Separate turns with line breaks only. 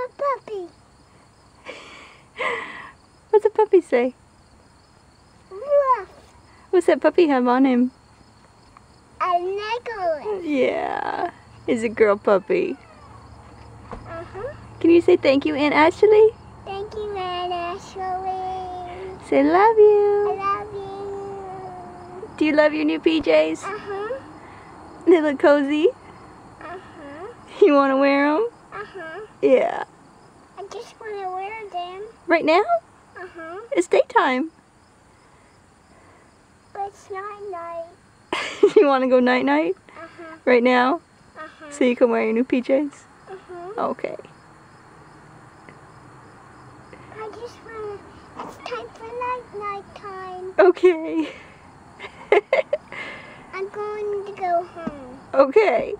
a puppy.
What's a puppy say?
Ruff.
What's that puppy have on him?
A necklace.
Yeah. Is a girl puppy.
Uh-huh.
Can you say thank you, Aunt Ashley?
Thank you, Aunt Ashley.
Say love you.
I love you.
Do you love your new PJs?
Uh-huh.
They look cozy.
Uh-huh.
You want to wear them?
Uh-huh.
Yeah.
I just want to wear them.
Right now?
Uh-huh.
It's daytime.
But it's not night.
you want to go night-night
Uh-huh.
right now?
Uh-huh.
So you can wear your new PJs?
Uh-huh.
Okay.
I just want to... It's time for night-night time.
Okay.
I'm going to go home.
okay.